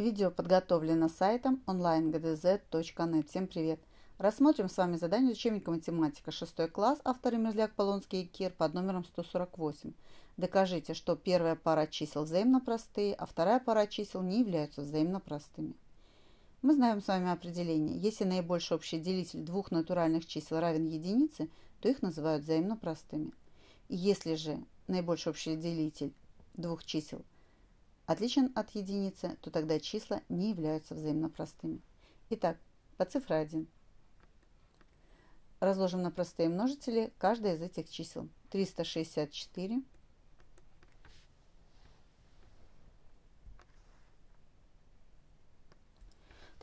Видео подготовлено сайтом onlinegdz.net. Всем привет! Рассмотрим с вами задание учебника математика 6 класс, авторы Мерзляк, Полонский и Кир под номером 148. Докажите, что первая пара чисел взаимно простые, а вторая пара чисел не являются взаимно простыми. Мы знаем с вами определение. Если наибольший общий делитель двух натуральных чисел равен единице, то их называют взаимно простыми. Если же наибольший общий делитель двух чисел отличен от единицы, то тогда числа не являются взаимно простыми. Итак, по цифре 1. Разложим на простые множители каждое из этих чисел. 364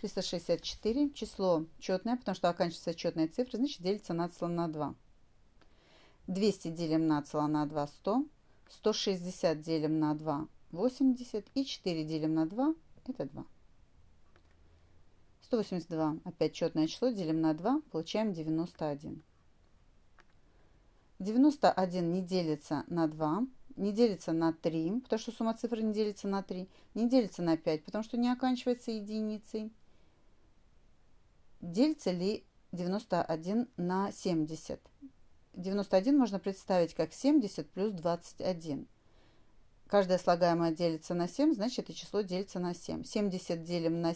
364 число четное, потому что оканчивается четная цифра, значит делится на целое на 2. 200 делим на целое на 2 100, 160 делим на 2 80 и 4 делим на 2 это 2. 182 опять четное число делим на 2 получаем 91. 91 не делится на 2, не делится на 3, потому что сумма цифр не делится на 3, не делится на 5, потому что не оканчивается единицей. Делится ли 91 на 70? 91 можно представить как 70 плюс 21. Каждое слагаемое делится на 7, значит это число делится на 7. 70 делим на,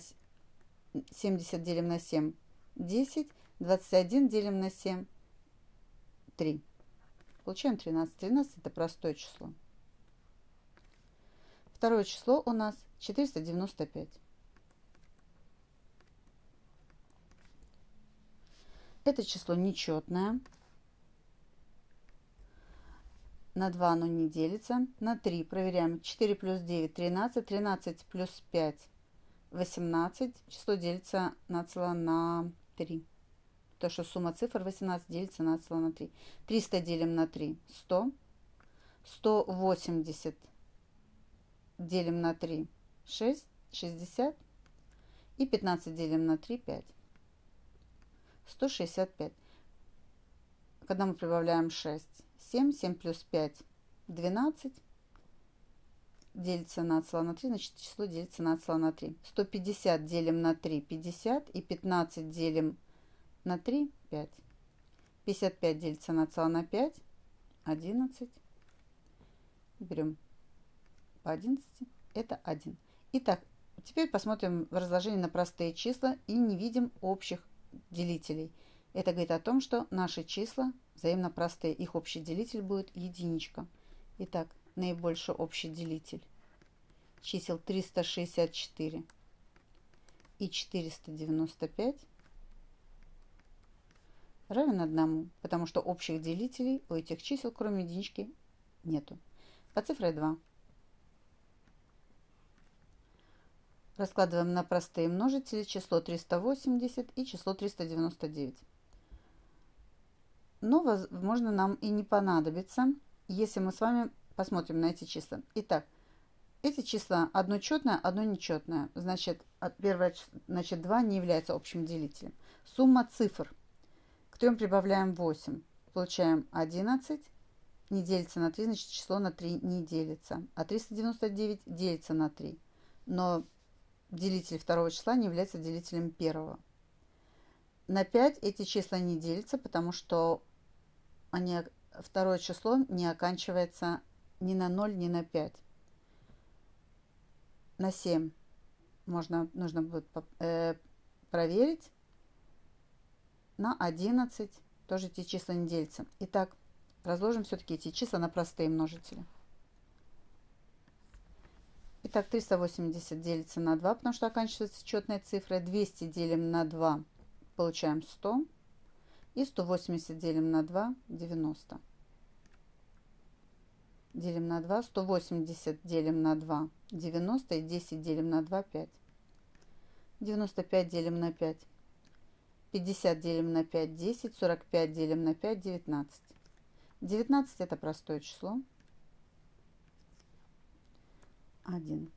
70 делим на 7 – 10. 21 делим на 7 – 3. Получаем 13. 13 – это простое число. Второе число у нас 495. Это число нечетное на 2 оно не делится, на 3 проверяем, 4 плюс 9, 13, 13 плюс 5, 18, число делится на цело на 3. То, что сумма цифр 18 делится на цело на 3. 300 делим на 3, 100. 180 делим на 3, 6, 60. И 15 делим на 3, 5. 165. Когда мы прибавляем 6, 7. 7 плюс 5 – 12. Делится на целое на 3, значит число делится на целое на 3. 150 делим на 3 – 50. И 15 делим на 3 – 5. 55 делится на целое на 5 – 11. Берем по 11. Это 1. Итак, теперь посмотрим в разложении на простые числа и не видим общих делителей. Это говорит о том, что наши числа взаимно простые. Их общий делитель будет единичка. Итак, наибольший общий делитель чисел 364 и 495 равен одному, потому что общих делителей у этих чисел, кроме единички, нету. По цифре 2. Раскладываем на простые множители число 380 и число 399 но, возможно, нам и не понадобится, если мы с вами посмотрим на эти числа. Итак, эти числа одно четное, одно нечетное. Значит, первое, значит, 2 не является общим делителем. Сумма цифр. К трем прибавляем 8. Получаем 11. Не делится на 3, значит, число на 3 не делится. А 399 делится на 3. Но делитель второго числа не является делителем первого. На 5 эти числа не делятся, потому что они, второе число не оканчивается ни на 0, ни на 5. На 7 можно, нужно будет э, проверить. На 11 тоже эти числа не делятся. Итак, разложим все-таки эти числа на простые множители. Итак, 380 делится на 2, потому что оканчивается четной цифрой. 200 делим на 2, получаем 100. И 180 делим на 2, 90. Делим на 2, 180 делим на 2, 90 и 10 делим на 2, 5. 95 делим на 5. 50 делим на 5, 10, 45 делим на 5, 19. 19 это простое число. 1.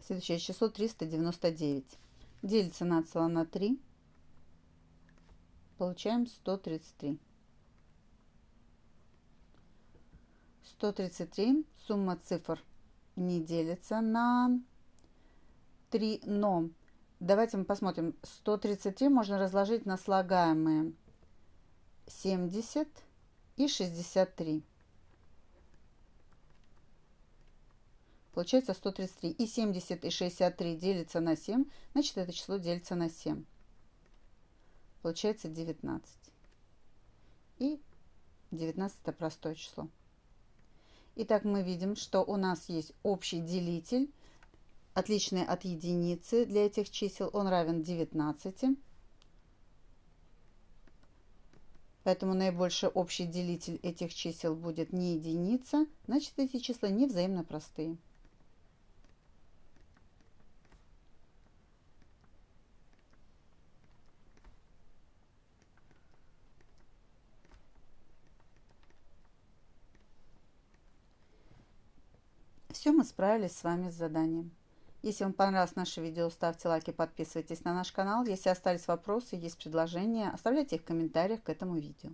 Следующее число 399. Делится на цело на 3 получаем 133. 133 сумма цифр не делится на 3, но давайте мы посмотрим. 133 можно разложить на слагаемые 70 и 63. Получается 133. И 70 и 63 делится на 7, значит это число делится на 7. Получается 19. И 19 это простое число. Итак, мы видим, что у нас есть общий делитель, отличный от единицы для этих чисел. Он равен 19. Поэтому наибольший общий делитель этих чисел будет не единица. Значит, эти числа не взаимно простые. Все, мы справились с вами с заданием. Если вам понравилось наше видео, ставьте лайки, подписывайтесь на наш канал. Если остались вопросы, есть предложения, оставляйте их в комментариях к этому видео.